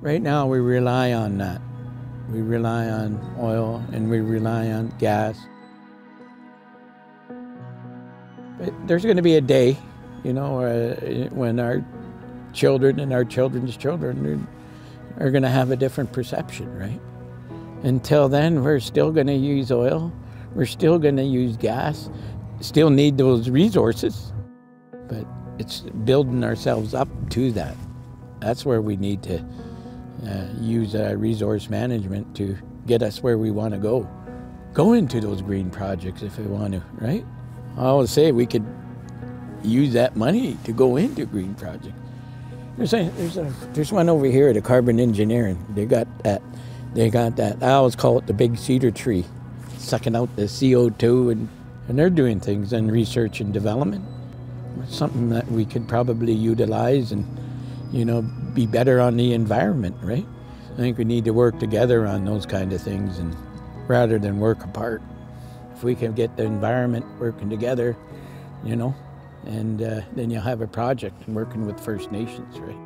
Right now, we rely on that. We rely on oil and we rely on gas. But there's going to be a day, you know, uh, when our children and our children's children are, are going to have a different perception, right? Until then, we're still going to use oil. We're still going to use gas. Still need those resources. But it's building ourselves up to that. That's where we need to uh, use uh, resource management to get us where we want to go. Go into those green projects if we want to, right? I always say we could use that money to go into green projects. There's a, there's a, there's one over here at Carbon Engineering. They got that, they got that. I always call it the big cedar tree, sucking out the CO2, and and they're doing things in research and development. It's something that we could probably utilize and, you know, be better on the environment, right? I think we need to work together on those kind of things, and rather than work apart. If we can get the environment working together, you know, and uh, then you'll have a project and working with First Nations, right?